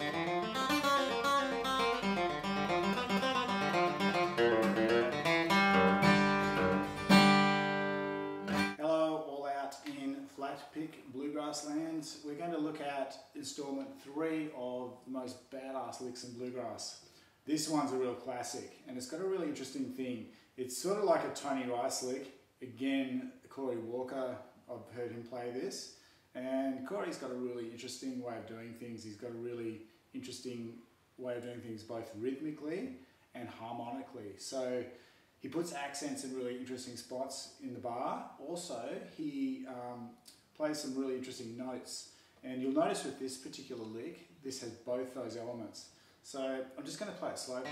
Hello, all out in flat pick bluegrass lands. We're going to look at installment three of the most badass licks in bluegrass. This one's a real classic and it's got a really interesting thing. It's sort of like a Tony Rice lick. Again, Corey Walker, I've heard him play this. And Corey's got a really interesting way of doing things. He's got a really interesting way of doing things both rhythmically and harmonically. So he puts accents in really interesting spots in the bar. Also, he um, plays some really interesting notes. And you'll notice with this particular lick, this has both those elements. So I'm just going to play it slowly.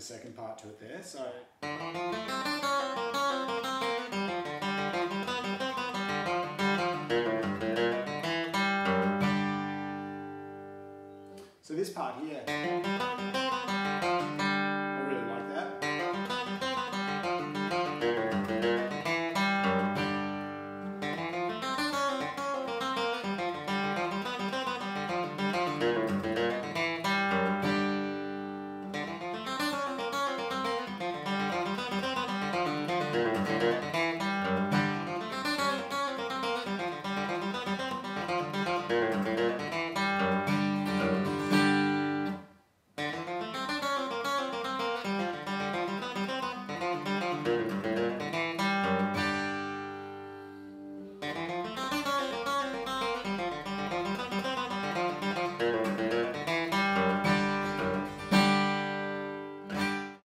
The second part to it there. So. So this part here.